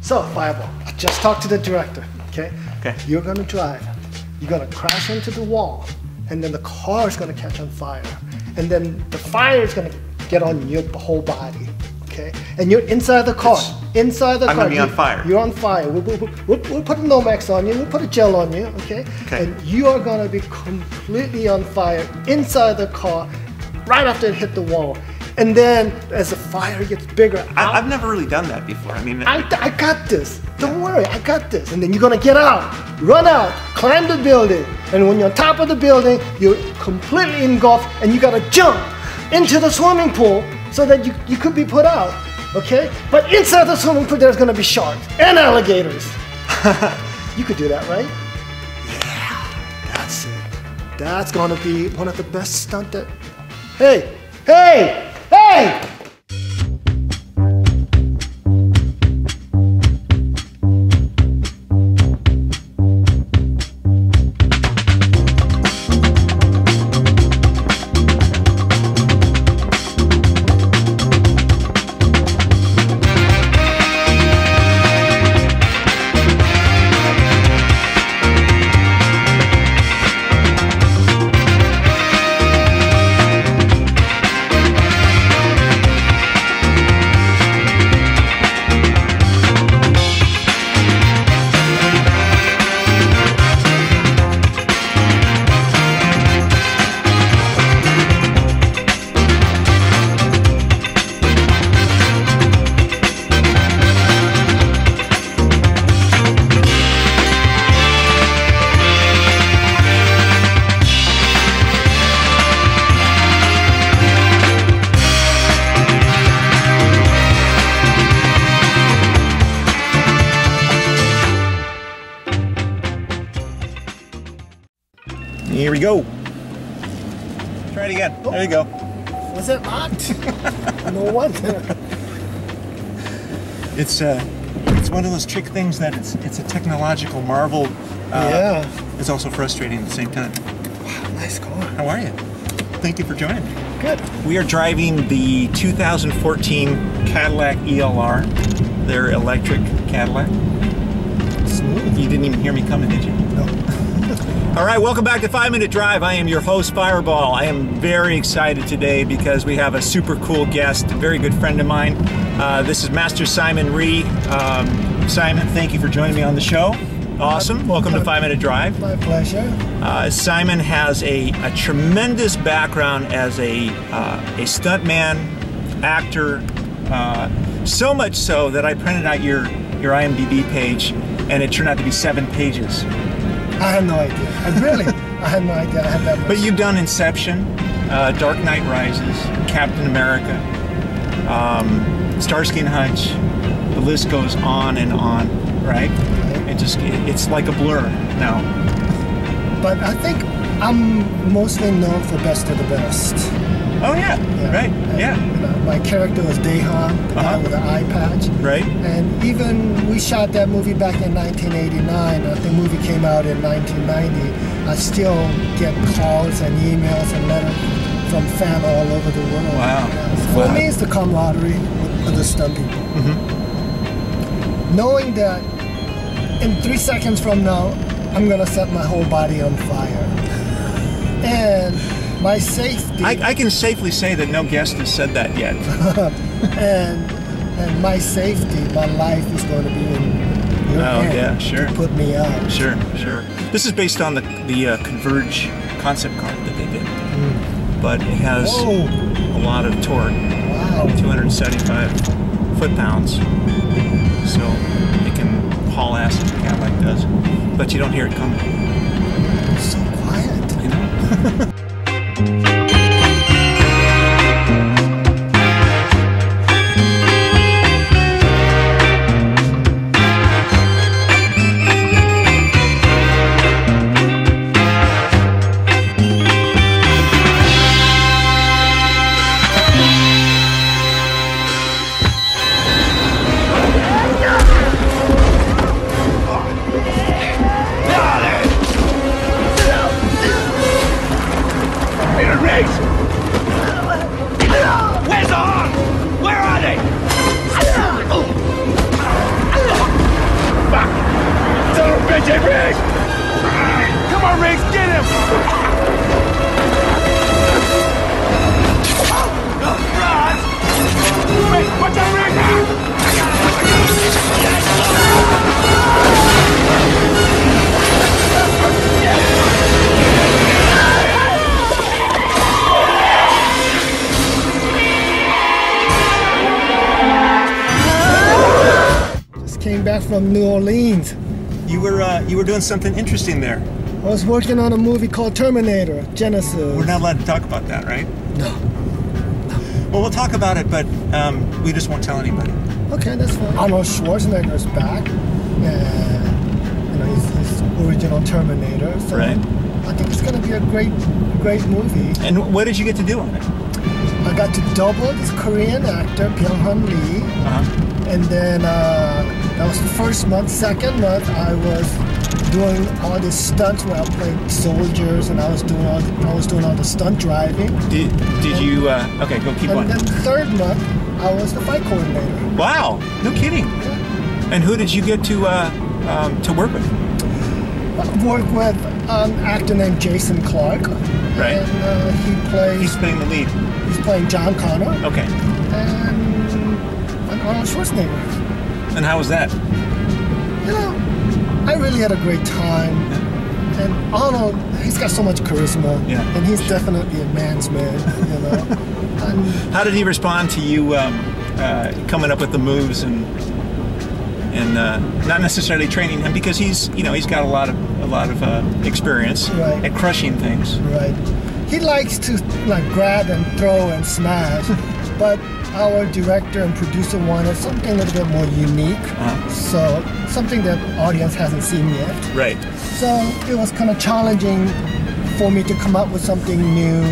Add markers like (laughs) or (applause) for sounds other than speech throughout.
So, Fireball, I just talked to the director, okay? Okay. You're gonna drive. You're gonna crash into the wall, and then the car is gonna catch on fire. And then the fire is gonna get on your whole body, okay? And you're inside the car. inside the I'm car. gonna be on You- fire. You're on fire. We'll, we'll, we'll, we'll put a Nomex on you. We'll put a gel on you, okay? Okay. And you are gonna be completely on fire inside the car right after it hit the wall. And then as the fire gets bigger, I, I've never really done that before. I mean, I, I got this. Don't worry, I got this. And then you're gonna get out, run out, climb the building. And when you're on top of the building, you're completely engulfed and you gotta jump into the swimming pool so that you, you could be put out. Okay? But inside the swimming pool, there's gonna be sharks and alligators. (laughs) you could do that, right? Yeah, that's it. That's gonna be one of the best stunt that. Hey, hey, hey! Here we go. Try it again. There you go. Was it locked? (laughs) no wonder. It's uh, it's one of those trick things that it's it's a technological marvel. Uh, Yeah. It's also frustrating at the same time. Wow, nice car. How are you? Thank you for joining me. Good. We are driving the 2014 Cadillac ELR. Their electric Cadillac. Smooth. You didn't even hear me coming, did you? No. All right, welcome back to Five Minute Drive. I am your host, Fireball. I am very excited today because we have a super cool guest, a very good friend of mine. Uh, this is Master Simon Rhee. Um, Simon, thank you for joining me on the show. Awesome. Welcome to Five Minute Drive. My pleasure. Uh, Simon has a, a tremendous background as a, uh, a stuntman, actor, uh, so much so that I printed out your, your IMDb page and it turned out to be seven pages. I had no idea. I (laughs) really, I had no idea I had that much. But you've done Inception, uh, Dark Knight Rises, Captain America, um, Starsky and Hutch. The list goes on and on, right? It just it- it's like a blur now. But I think I'm mostly known for Best of the Best. Oh yeah, right, And, yeah, you know, my character was Dae Han, the guy Uh-huh. with the eye patch. right. And even we shot that movie back in 1989. Uh, the movie came out in 1990. I still get calls and emails and letters from fans all over the world. Wow. Yeah, so Wow. For me, it's the camaraderie with the stunt people. Mm-hmm. Knowing that in three seconds from now, I'm gonna set my whole body on fire. And my safety I, I can safely say that no guest has said that yet. (laughs) and and my safety, my life is going to be in your Oh, hand yeah, sure. to put me out. Sure, sure. This is based on the the uh, Converj concept car that they did, but it has Oh, a lot of torque. wow. 275 foot pounds. So it can haul ass as a Cadillac does. But you don't hear it coming. So quiet. You know? (laughs) Get ready! Get Riggs! Come on, Riggs, get him! Rods! Riggs! Came back from New Orleans you were uh, you were doing something interesting there. I was working on a movie called Terminator Genisys. We're not allowed to talk about that, right? No. Well, we'll talk about it, but um, we just won't tell anybody. Okay, that's fine. Arnold Schwarzenegger's back. And, you know, he's, original Terminator. So Right. I think it's going to be a great, great movie. And what did you get to do on it? I got to double this Korean actor, Byung Hun Lee. Uh-huh. And then uh, that was the first month. Second month, I was doing all the stunts where I played soldiers, and I was doing all the, I was doing all the stunt driving. Did did you? Uh, okay, go keep And on. then third month, I was the fight coordinator. Wow, no kidding. And who did you get to uh, um, to work with? Work with an actor named Jason Clarke. Right. And uh, he plays. He's playing the lead. He's playing John Connor Okay. and, and Arnold Schwarzenegger. And how was that? You know, I really had a great time. And Arnold, he's got so much charisma. Yeah. And he's definitely a man's man, you know. (laughs) and How did he respond to you um, uh, coming up with the moves and and uh, not necessarily training him because he's you know he's got a lot of a lot of uh, experience Right. at crushing things. right. He likes to like grab and throw and smash, (laughs) but our director and producer wanted something a little bit more unique. Uh-huh. So something that audience hasn't seen yet. Right. So it was kind of challenging for me to come up with something new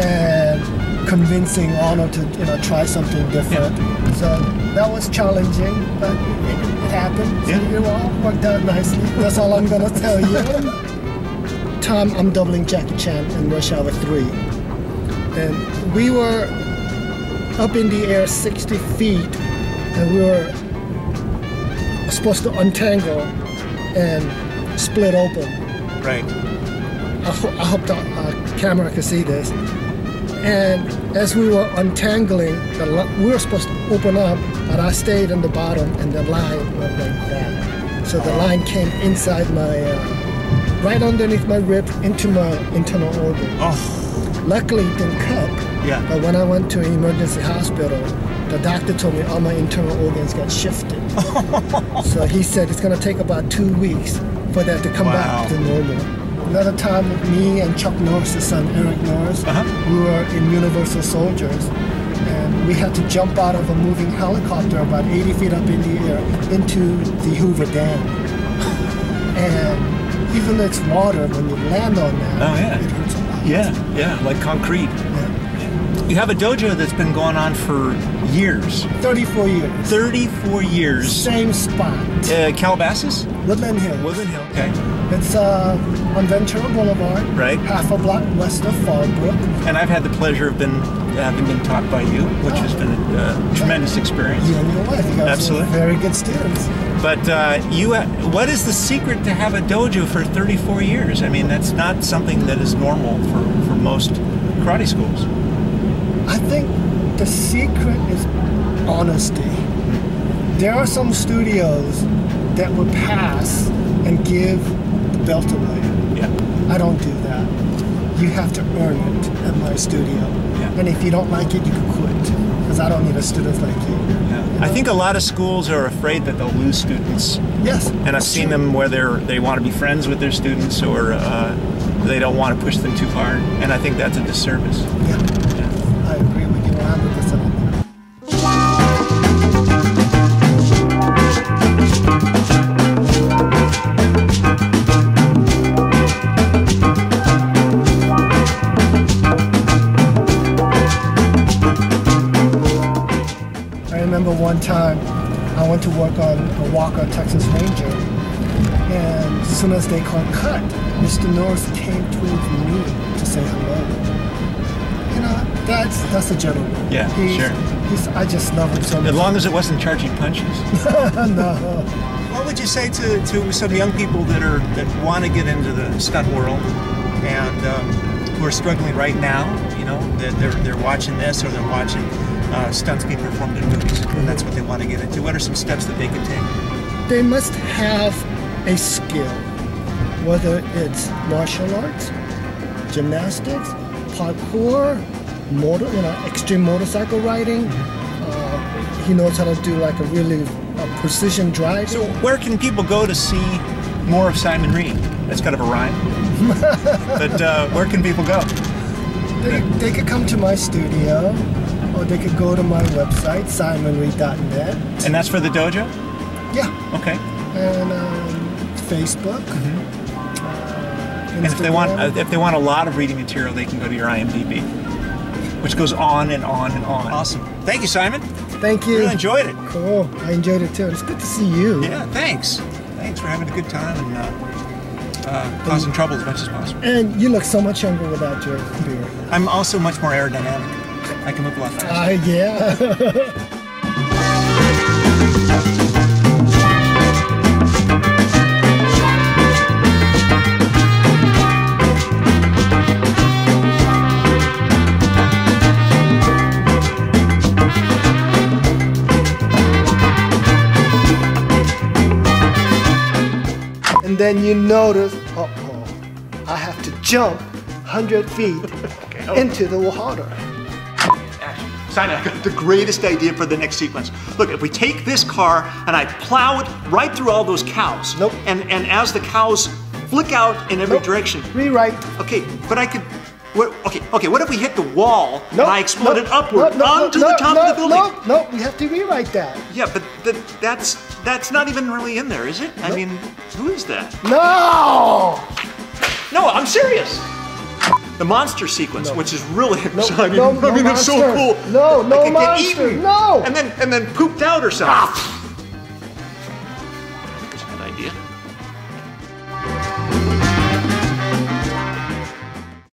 and convincing Arnold to you know try something different. Yeah. So that was challenging, but it, it happened. So Yeah. it all worked out nicely. That's all I'm gonna (laughs) tell you. Tom, I'm doubling Jackie Chan in Rush Hour 3. And we were up in the air 60 feet, and we were supposed to untangle and split open. Right. I, ho- I hope the uh, camera can see this. And as we were untangling, we were supposed to open up, but I stayed in the bottom, and the line went like that. So the line came inside my, uh, right underneath my rib, into my internal organ. Oh. Luckily, it didn't cut. Yeah. But when I went to an emergency hospital, the doctor told me all my internal organs got shifted. (laughs) so he said it's going to take about two weeks for that to come Wow. back to normal. Another time me and Chuck Norris' son, Eric Norris, Uh-huh. we were in Universal Soldiers. And we had to jump out of a moving helicopter about 80 feet up in the air into the Hoover Dam. (laughs) And even though it's water, when you land on that, Oh, yeah. it hurts a lot. Yeah. Yeah. Like concrete. Yeah. You have a dojo that's been going on for years. 34 years. 34 years. Same spot. Uh, Calabasas? Woodland Hill. Woodland Hill. Okay. It's uh, on Ventura Boulevard. Right. Half a block west of Fallbrook. And I've had the pleasure of been having been taught by you, which has been a uh, tremendous experience. You and your wife. You Absolutely. very good students. But uh, you, uh, what is the secret to have a dojo for 34 years? I mean, that's not something that is normal for, for most karate schools. I think the secret is honesty. There are some studios that would pass and give the belt away. Yeah. I don't do that. You have to earn it at my studio. Yeah. And if you don't like it, you can quit. Because I don't need a student like you. yeah. I think a lot of schools are afraid that they'll lose students, Yes. and I've seen true. them where they're they want to be friends with their students or uh, they don't want to push them too hard, and I think that's a disservice. Yeah. Yeah. I agree with you 100% I remember one time I went to work on a Walker Texas Ranger, and as soon as they called cut, Mr. Norris came towards me to say hello. You know, that's that's a gentleman. Yeah, he's, sure. He's, I just love him so As long as it wasn't charging punches. (laughs) no, What would you say to, to some young people that are that want to get into the stunt world and um, who are struggling right now. You know, they're, they're, they're watching this or they're watching uh, stunts being performed in movies, and that's what they want to get into. What are some steps that they can take? They must have a skill, whether it's martial arts, gymnastics, parkour, motor, you know, extreme motorcycle riding. Uh, he knows how to do like a really uh, precision drive. So, where can people go to see more of Simon Rhee? That's kind of a rhyme. (laughs) but uh, where can people go? They, they could come to my studio, or they could go to my website, simonrhee.net. And that's for the dojo? Yeah, Okay. and um, Facebook. uh, And if they want, uh, if they want a lot of reading material, they can go to your IMDb, which goes on and on and on. Awesome. Thank you, Simon. Thank you. Really enjoyed it. Cool. I enjoyed it too. It's good to see you. Yeah. Thanks. Thanks for having a good time and uh, uh, causing trouble as much as possible. And you look so much younger without your beard. I'm also much more aerodynamic. I can move a lot faster. Uh, yeah. (laughs) and then you notice, uh oh, I have to jump 100 feet (laughs) into the water. Action. Simon, I got the greatest idea for the next sequence. Look, if we take this car and I plow it right through all those cows. Nope. And and as the cows flick out in every Nope. direction. Rewrite. Okay, but I could. What, okay, okay. What if we hit the wall and Nope, I exploded nope, upward nope, nope, onto nope, the top nope, of the building? Nope, nope, we have to rewrite that. Yeah, but that, that's that's not even really in there, is it? I mean, who is that? No! No, I'm serious. The monster sequence, which is really exciting. no, (laughs) I mean, no it's so cool. No, no could monster. Get eaten, No. And then and then pooped out or something. That's